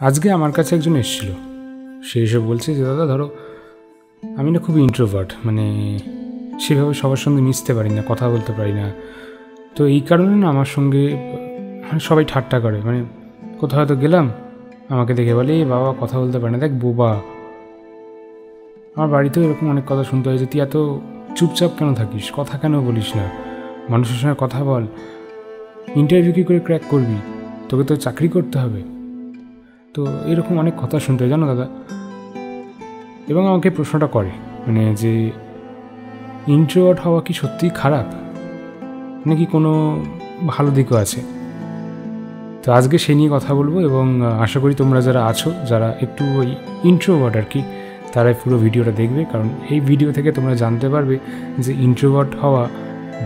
আজকে আমার কাছে একজন এসেছিল। সে এসে বলছে যে, দাদা, ধরো, আমি না খুব ইন্ট্রোভার্ট মানে সেভাবে সবার সঙ্গে মিশতে পারি না, কথা বলতে পারি না। তো এই কারণে না আমার সঙ্গে মানে সবাই ঠাট্টা করে মানে কোথাও হয়তো গেলাম, আমাকে দেখে বলে এই বাবা, কথা বলতে পারে না, দেখ বোবা। আমার বাড়িতেও এরকম অনেক কথা শুনতে হয় যে, তুই এত চুপচাপ কেন থাকিস? কথা কেন বলিস না? মানুষের সঙ্গে কথা বল। ইন্টারভিউ কী করে ক্র্যাক করবি? তোকে তো চাকরি করতে হবে। তো এরকম অনেক কথা শুনতে জানো দাদা? এবং আমাকে প্রশ্নটা করে মানে যে ইন্ট্রোভার্ট হওয়া কি সত্যিই খারাপ? নাকি কোনো ভালো দিকও আছে? তো আজকে সে নিয়ে কথা বলব এবং আশা করি তোমরা যারা আছো, যারা একটু ওই ইন্ট্রোভার্ট আর কি, তারাই পুরো ভিডিওটা দেখবে, কারণ এই ভিডিও থেকে তোমরা জানতে পারবে যে ইন্ট্রোভার্ট হওয়া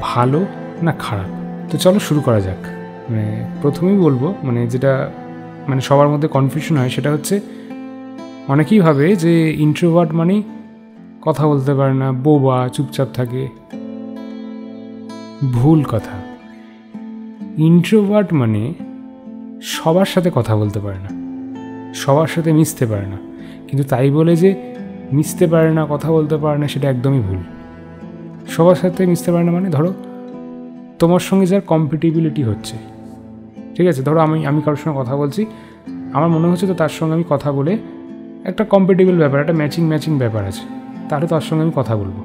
ভালো না খারাপ। তো চলো শুরু করা যাক। মানে প্রথমেই বলব মানে যেটা মানে সবার মধ্যে কনফিউশন হয়, সেটা হচ্ছে অনেকেই ভাবে যে ইন্ট্রোভার্ট মানেই কথা বলতে পারে না, বোবা, চুপচাপ থাকে। ভুল কথা। ইন্ট্রোভার্ট মানে সবার সাথে কথা বলতে পারে না, সবার সাথে মিশতে পারে না। কিন্তু তাই বলে যে মিশতে পারে না, কথা বলতে পারে না, সেটা একদমই ভুল। সবার সাথে মিশতে পারে না মানে ধরো তোমার সঙ্গে যার কম্পিটিবিলিটি হচ্ছে ঠিক আছে? ধরো আমি আমি কারোর সঙ্গে কথা বলছি। আমার মনে হচ্ছে তো তার সঙ্গে আমি কথা বলে একটা কম্পিটেবল ব্যাপার, একটা ম্যাচিং ম্যাচিং ব্যাপার আছে। তাহলে তার সঙ্গে আমি কথা বলব।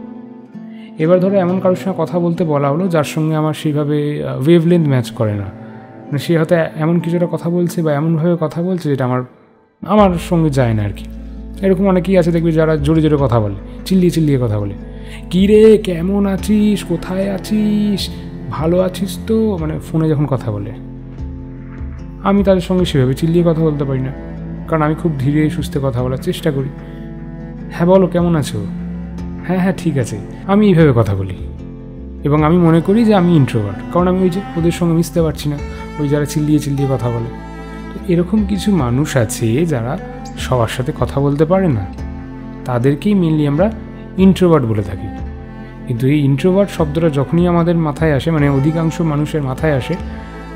এবার ধরো এমন কারোর সঙ্গে কথা বলতে বলা হলো যার সঙ্গে আমার সেইভাবে ওয়েভলেন্থ ম্যাচ করে না। মানে সে হয়তো এমন কিছুটা কথা বলছে বা এমনভাবে কথা বলছে যেটা আমার আমার সঙ্গে যায় না আর কি এরকম অনেকেই আছে দেখবি যারা জোরে জোরে কথা বলে, চিল্লিয়ে চিল্লিয়ে কথা বলে। কী রে, কেমন আছিস? কোথায় আছিস? ভালো আছিস তো? মানে ফোনে যখন কথা বলে। আমি তাদের সঙ্গে সেভাবে চিল্লিয়ে কথা বলতে পারি না। কারণ আমি খুব ধীরে সুস্থে কথা বলার চেষ্টা করি। হ্যাঁ বলো, কেমন আছো? হ্যাঁ হ্যাঁ ঠিক আছে। আমি এইভাবে কথা বলি। এবং আমি মনে করি যে আমি ইন্ট্রোভার্ট কারণ আমি ওই যে ওদের সঙ্গে মিশতে পারছি না। ওই যারা চিল্লিয়ে চিল্লিয়ে কথা বলে। তো এরকম কিছু মানুষ আছে যারা সবার সাথে কথা বলতে পারে না। তাদেরকেই মেনলি আমরা ইন্ট্রোভার্ট বলে থাকি। কিন্তু এই ইন্ট্রোভার্ট শব্দটা যখনই আমাদের মাথায় আসে মানে অধিকাংশ মানুষের মাথায় আসে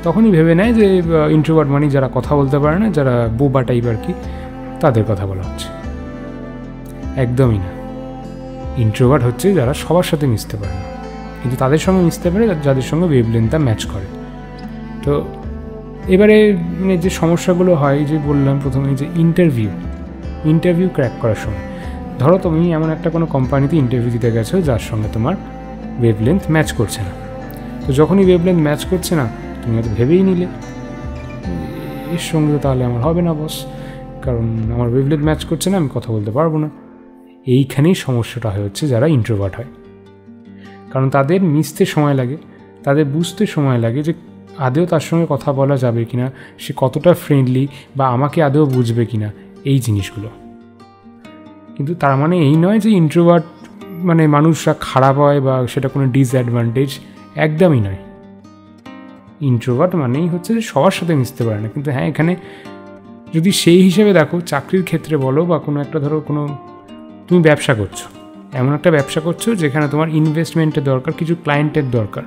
তখনই ভেবে নেয় যে ইন্ট্রোভার্ট মানে যারা কথা বলতে পারে না, যারা বোবা টাইপ আর কি, তাদের কথা বলা হচ্ছে। একদমই না। ইন্ট্রোভার্ট হচ্ছে যারা সবার সাথে মিশতে পারে না। কিন্তু তাদের সঙ্গে মিশতে পারে যাদের সঙ্গে ওয়েভলেন্থটা ম্যাচ করে। তো, এবারে মানে যে সমস্যাগুলো হয়, যে বললাম প্রথমে যে ইন্টারভিউ ইন্টারভিউ ক্র্যাক করার সময়। ধরো তুমি এমন একটা কোনো কোম্পানিতে ইন্টারভিউ দিতে গেছো, যার সঙ্গে তোমার ওয়েভলেন্থ ম্যাচ করছে না। তো যখনই ওয়েভলেন্থ ম্যাচ করছে না তুমি হয়তো ভেবেই নিলে। এর সঙ্গে তো তাহলে আমার হবে না বস কারণ আমার ওয়েভলেন্থ ম্যাচ করছে না, আমি কথা বলতে পারব না। এইখানেই সমস্যাটা হয়ে হচ্ছে যারা ইন্ট্রোভার্ট হয়। কারণ তাদের মিশতে সময় লাগে, তাদের বুঝতে সময় লাগে যে আদেও তার সঙ্গে কথা বলা যাবে কি না সে কতটা ফ্রেন্ডলি বা আমাকে আদেও বুঝবে কি না এই জিনিসগুলো। কিন্তু তার মানে এই নয় যে ইন্ট্রোভার্ট মানে মানুষরা খারাপ হয় বা সেটা কোনো ডিসঅ্যাডভান্টেজ একদমই নয়। ইন্ট্রোভার্ট মানেই হচ্ছে যে সবার সাথে মিশতে পারে না। কিন্তু হ্যাঁ এখানে যদি সেই হিসেবে দেখো, চাকরির ক্ষেত্রে বলো বা কোনো একটা ধরো কোনো, তুমি ব্যবসা করছ। এমন একটা ব্যবসা করছ যেখানে তোমার ইনভেস্টমেন্টের দরকার, কিছু ক্লায়েন্টের দরকার।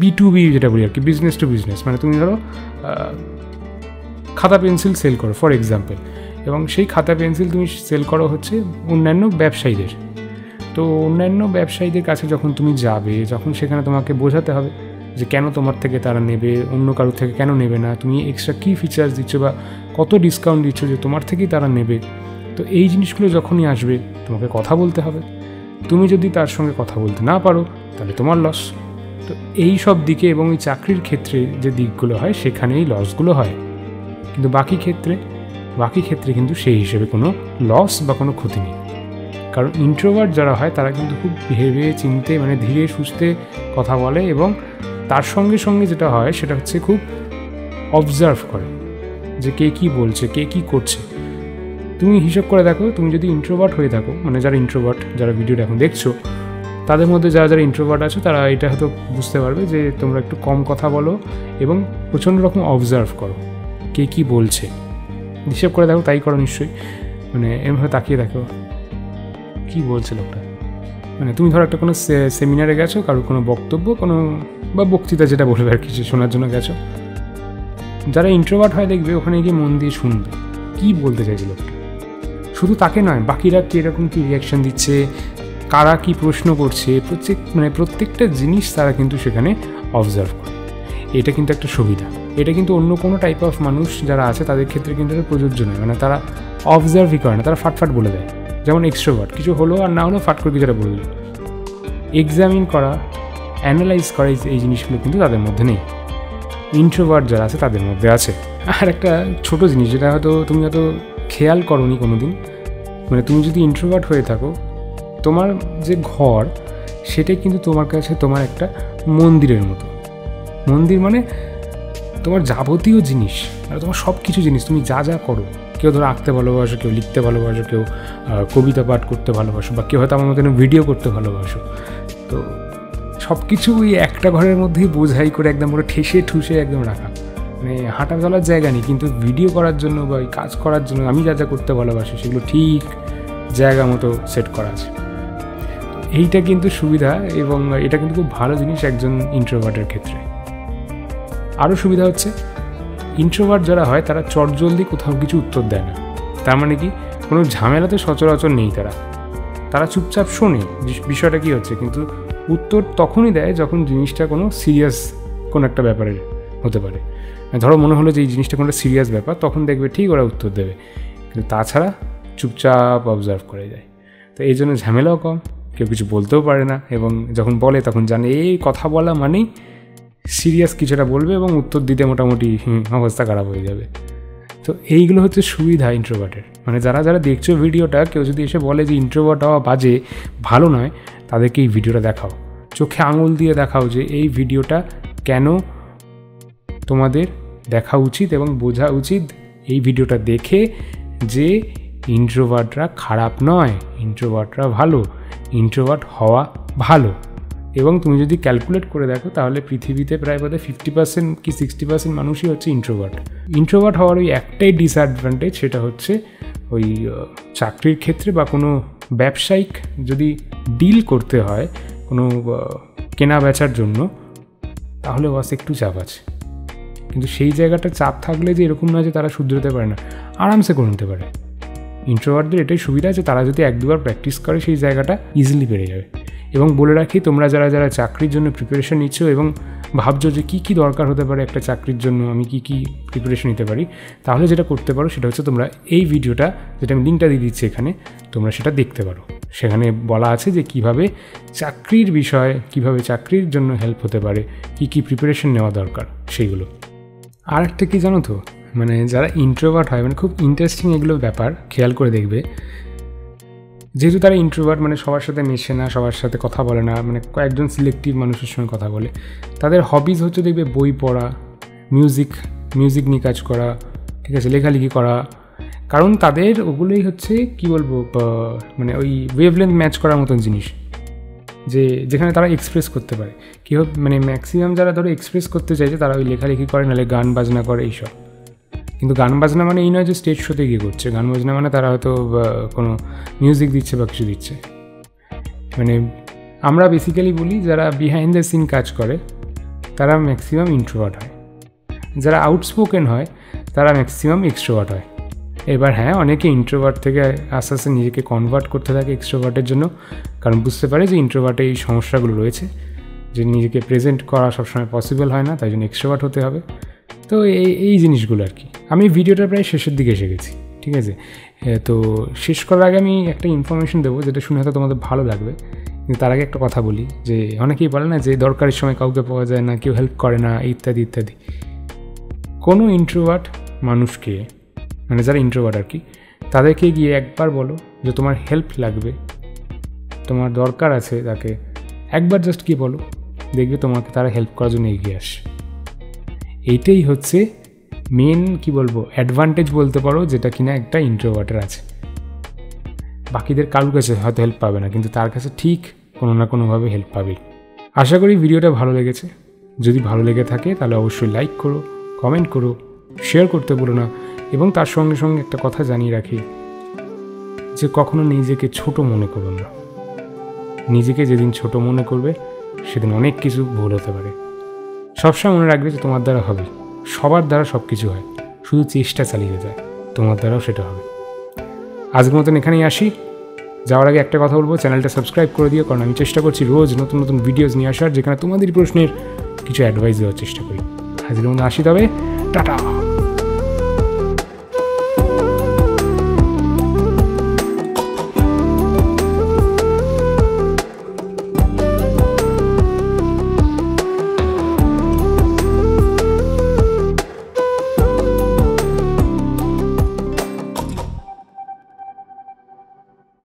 বি টু বি যেটা বলি আর কি বিজনেস টু বিজনেস মানে তুমি ধরো খাতা পেন্সিল সেল করো ফর এক্সাম্পল এবং সেই খাতা পেন্সিল তুমি সেল করো হচ্ছে অন্যান্য ব্যবসায়ীদের। তো অন্যান্য ব্যবসায়ীদের কাছে যখন তুমি যাবে, যখন সেখানে তোমাকে বোঝাতে হবে যে কেন তোমার থেকে তারা নেবে, অন্য কারোর থেকে কেন নেবে না, তুমি এক্সট্রা কী ফিচার্স দিচ্ছ বা কত ডিসকাউন্ট দিচ্ছ যে তোমার থেকেই তারা নেবে? তো এই জিনিসগুলো যখনই আসবে, তোমাকে কথা বলতে হবে। তুমি যদি তার সঙ্গে কথা বলতে না পারো, তাহলে তোমার লস তো এই সব দিকে এবং এই চাকরির ক্ষেত্রে যে দিকগুলো হয়, সেখানেই লসগুলো হয়। কিন্তু বাকি ক্ষেত্রে বাকি ক্ষেত্রে কিন্তু সেই হিসেবে কোনো লস বা কোনো ক্ষতি নেই। কারণ ইন্ট্রোভার্ট যারা হয়, তারা কিন্তু খুব ভেবে চিনতে মানে ধীরে সুস্থে কথা বলে এবং তার সঙ্গে সঙ্গে যেটা হয়, সেটা হচ্ছে খুব অবজার্ভ করে যে কে কী বলছে, কে কী করছে। তুমি হিসাব করে দেখো, তুমি যদি ইন্ট্রোভার্ট হয়ে থাকো মানে যারা ইন্ট্রোভার্ট যারা ভিডিওটা এখন দেখছ, তাদের মধ্যে যারা যারা ইন্ট্রোভার্ট আছে, তারা এটা হয়তো বুঝতে পারবে যে তোমরা একটু কম কথা বলো এবং প্রচণ্ড রকম অবজার্ভ করো, কে কী বলছে। হিসেব করে দেখো, তাই করো নিশ্চয়ই। মানে এমভাবে তাকিয়ে দেখো, কী বলছে লোকটা? মানে তুমি ধরো একটা কোনো সেমিনারে গেছো, কারোর কোনো বক্তব্য, কোনো বা বক্তৃতা যেটা বলবে আর কিছু শোনার জন্য গেছো। যারা ইন্ট্রোভার্ট হয় দেখবে ওখানে গিয়ে মন দিয়ে শুনবে, কী বলতে চাইছে লোকটা? শুধু তাকে নয়, বাকিরা কীরকম কী রিয়াকশান দিচ্ছে, কারা কি প্রশ্ন করছে, প্রত্যেক মানে প্রত্যেকটা জিনিস তারা কিন্তু সেখানে অবজার্ভ করে। এটা কিন্তু একটা সুবিধা। এটা কিন্তু অন্য কোনো টাইপ অফ মানুষ যারা আছে তাদের ক্ষেত্রে কিন্তু এটা প্রযোজ্য নয়। মানে তারা অবজার্ভই করে না, তারা ফাটফাট বলে দেয়। যেমন এক্সট্রোভার্ট কিছু হলো আর না হলো ফাট করে কিছুটা বলে দিল এক্সামিন করা অ্যানালাইজ করা এই জিনিসগুলো কিন্তু তাদের মধ্যে নেই। ইন্ট্রোভার্ট যারা আছে তাদের মধ্যে আছে। আর একটা ছোট জিনিস যেটা হয়তো তুমি হয়তো খেয়াল করনি কোনো দিন মানে তুমি যদি ইন্ট্রোভার্ট হয়ে থাকো, তোমার যে ঘর, সেটাই কিন্তু তোমার কাছে তোমার একটা মন্দিরের মতো। মন্দির মানে তোমার যাবতীয় জিনিস মানে তোমার সব কিছু জিনিস, তুমি যা যা করো কেউ ধরো আঁকতে ভালোবাসো, কেউ লিখতে ভালোবাসো, কেউ কবিতা পাঠ করতে ভালোবাসো বা কেউ হয়তো আমার মতন ভিডিও করতে ভালোবাসো। তো সব কিছু ওই একটা ঘরের মধ্যেই বোঝাই করে একদম পুরো ঠেসে ঠুসে একদম রাখা। মানে হাঁটা চলার জায়গা নেই, কিন্তু ভিডিও করার জন্য বা ওই কাজ করার জন্য আমি যা যা করতে ভালোবাসি সেগুলো ঠিক জায়গা মতো সেট করা আছে। এইটা কিন্তু সুবিধা এবং এটা কিন্তু খুব ভালো জিনিস একজন ইন্ট্রোভার্টের ক্ষেত্রে। আরও সুবিধা হচ্ছে ইন্ট্রোভার্ট যারা হয়, তারা চটজলদি কোথাও কিছু উত্তর দেয় না। তার মানে কি? কোনো ঝামেলাতে সচরাচর নেই তারা। তারা চুপচাপ শোনে বিষয়টা কী হচ্ছে, কিন্তু উত্তর তখনই দেয় যখন জিনিসটা কোনো সিরিয়াস কোনো একটা ব্যাপারের হতে পারে। ধরো মনে হলো যে এই জিনিসটা কোনো সিরিয়াস ব্যাপার, তখন দেখবে ঠিক ওরা উত্তর দেবে। কিন্তু তাছাড়া চুপচাপ অবজার্ভ করে যায়। তো এই জন্য ঝামেলাও কম, কেউ কিছু বলতেও পারে না এবং যখন বলে তখন জানে, এই কথা বলা মানেই সিরিয়াস কিছুটা বলবে এবং উত্তর দিতে মোটামুটি অবস্থা খারাপ হয়ে যাবে। তো এইগুলো হচ্ছে সুবিধা ইন্ট্রোভার্টের মানে যারা যারা দেখছ ভিডিওটা, কেউ যদি এসে বলে যে ইন্ট্রোভার্ট হওয়া বাজে, ভালো নয়, তাদেরকে এই ভিডিওটা দেখাও। চোখে আঙুল দিয়ে দেখাও যে এই ভিডিওটা কেন তোমাদের দেখা উচিত এবং বোঝা উচিত, এই ভিডিওটা দেখে যে ইন্ট্রোভার্টরা খারাপ নয় ইন্ট্রোভার্টরা ভালো ইন্ট্রোভার্ট হওয়া ভালো। এবং তুমি যদি ক্যালকুলেট করে দেখো, তাহলে পৃথিবীতে প্রায় বোধহয় ফিফটি পার্সেন্ট কি সিক্সটি পার্সেন্ট মানুষই হচ্ছে ইন্ট্রোভার্ট ইন্ট্রোভার্ট হওয়ার ওই একটাই ডিসঅ্যাডভান্টেজ সেটা হচ্ছে ওই চাকরির ক্ষেত্রে বা কোনো ব্যবসায়িক যদি ডিল করতে হয় কোনো কেনা বেচার জন্য, তাহলে বাস একটু চাপ আছে। কিন্তু সেই জায়গাটা চাপ থাকলে যে এরকম না যে তারা শুধরোতে পারে না, আরামসে করে নিতে পারে। ইন্ট্রোভার্টদের এটাই সুবিধা আছে তারা যদি এক দুবার প্র্যাকটিস করে, সেই জায়গাটা ইজিলি পেরে যাবে। এবং বলে রাখি, তোমরা যারা যারা চাকরির জন্য প্রিপারেশন নিচ্ছ এবং ভাবছ যে কী কী দরকার হতে পারে একটা চাকরির জন্য, আমি কী কী প্রিপারেশন নিতে পারি, তাহলে যেটা করতে পারো সেটা হচ্ছে তোমরা এই ভিডিওটা, যেটা আমি লিঙ্কটা দিয়ে দিচ্ছি এখানে, তোমরা সেটা দেখতে পারো। সেখানে বলা আছে যে কীভাবে চাকরির বিষয়ে, কীভাবে চাকরির জন্য হেল্প হতে পারে, কী কী প্রিপারেশন নেওয়া দরকার, সেইগুলো। আর একটা কী জানো তো? মানে যারা ইন্ট্রোভার্ট হয় মানে খুব ইন্টারেস্টিং এগুলো ব্যাপার, খেয়াল করে দেখবে। যেহেতু তারা ইন্ট্রোভার্ট মানে সবার সাথে মেশে না, সবার সাথে কথা বলে না মানে কয়েকজন সিলেক্টিভ মানুষের সঙ্গে কথা বলে, তাদের হবিজ হচ্ছে দেখবে বই পড়া মিউজিক মিউজিক নিয়ে কাজ করা, ঠিক আছে, লেখালেখি করা। কারণ তাদের ওগুলোই হচ্ছে, কি বলব মানে ওই ওয়েভলেন্থ ম্যাচ করার মতন জিনিস, যে যেখানে তারা এক্সপ্রেস করতে পারে। কী মানে ম্যাক্সিমাম যারা ধরো এক্সপ্রেস করতে চাইছে, তারা ওই লেখালেখি করে, নাহলে গান বাজনা করে, এইসব। কিন্তু গান বাজনা মানে এই নয় যে স্টেজ শোতে গিয়ে করছে। গান বাজনা মানে তারা হয়তো কোনো মিউজিক দিচ্ছে বা কিছু দিচ্ছে। মানে আমরা বেসিক্যালি বলি, যারা বিহাইন্ড দ্য সিন কাজ করে, তারা ম্যাক্সিমাম ইন্ট্রোভার্ট হয়। যারা আউটস্পোকেন হয়, তারা ম্যাক্সিমাম এক্সট্রোভার্ট হয়। এবার হ্যাঁ অনেকে ইন্ট্রোভার্ট থেকে আস্তে আস্তে নিজেকে কনভার্ট করতে থাকে এক্সট্রোভার্টের জন্য। কারণ বুঝতে পারে যে ইন্ট্রোভার্টে এই সমস্যাগুলো রয়েছে, যে নিজেকে প্রেজেন্ট করা সবসময় পসিবল হয় না, তাই জন্য এক্সট্রোভার্ট হতে হবে। তো এই এই জিনিসগুলো আর কি। আমি ভিডিওটা প্রায় শেষের দিকে এসে গেছি, ঠিক আছে? তো শেষ করার আগে আমি একটা ইনফরমেশন দেবো, যেটা শুনে হয়তো তোমাদের ভালো লাগবে। কিন্তু তার আগে একটা কথা বলি, যে অনেকেই বলে না যে দরকারের সময় কাউকে পাওয়া যায় না, কেউ হেল্প করে না, ইত্যাদি ইত্যাদি। কোনো ইন্ট্রোভার্ট মানুষকে মানে যারা ইন্ট্রোভার্ট আর কি, তাদেরকে গিয়ে একবার বলো যে তোমার হেল্প লাগবে, তোমার দরকার আছে তাকে, একবার জাস্ট কি বলো, দেখবে তোমাকে তারা হেল্প করার জন্য এগিয়ে আসে। এইটাই হচ্ছে মেন কি বলব অ্যাডভান্টেজ বলতে পারো, যেটা কিনা একটা ইন্ট্রোভার্টার আছে। বাকিদের কারোর কাছে হয়তো হেল্প পাবে না, কিন্তু তার কাছে ঠিক কোনো না কোনোভাবে হেল্প পাবেই আশা করি ভিডিওটা ভালো লেগেছে। যদি ভালো লেগে থাকে, তাহলে অবশ্যই লাইক করো কমেন্ট করো শেয়ার করতে বলো না, এবং তার সঙ্গে সঙ্গে একটা কথা জানিয়ে রাখি, যে কখনো নিজেকে ছোট মনে করো না। নিজেকে যেদিন ছোট মনে করবে, সেদিন অনেক কিছু ভুল হতে পারে। সবসময় মনে রাখবে যে তোমার দ্বারা হবে। সবার দ্বারা সব কিছু হয়। শুধু চেষ্টা চালিয়ে যায়। তোমার দ্বারাও সেটা হবে। আজকের মতন এখানেই আসি। যাওয়ার আগে একটা কথা বলব, চ্যানেলটা সাবস্ক্রাইব করে দিও, কারণ আমি চেষ্টা করছি রোজ নতুন নতুন ভিডিওস নিয়ে আসার, যেখানে তোমাদের প্রশ্নের কিছু অ্যাডভাইস দেওয়ার চেষ্টা করি। আজকের মধ্যে আসি তবে, টাটা!